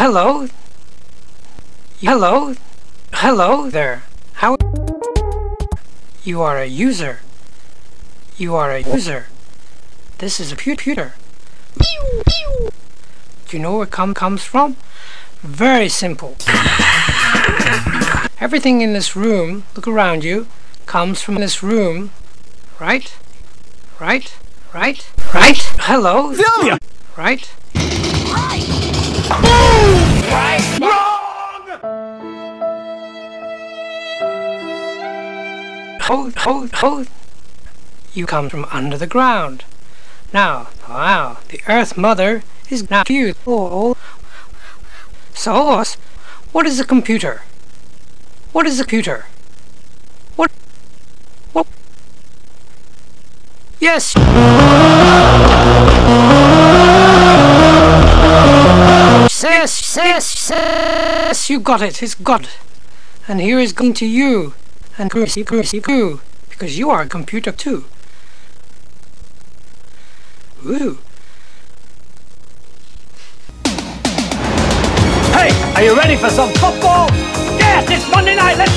hello. Hello. Hello there. How? You are a user. You are a user. This is a computer. Do you know where come comes from? Very simple. Everything in this room, look around you, comes from this room, right? Right? Right? Right? Hello? Yeah. Right? Hold, hold, hold. You come from under the ground. Now, wow, the Earth Mother is not you. Oh, oh. so, what is a computer? What is a computer? What? What? Yes! Yes, yes, yes, you got it, it's God. And here is going to you, and Chrissy, Chrissy, Goo, because you are a computer too. Ooh. Hey, are you ready for some football? Yes, it's Monday night, let's!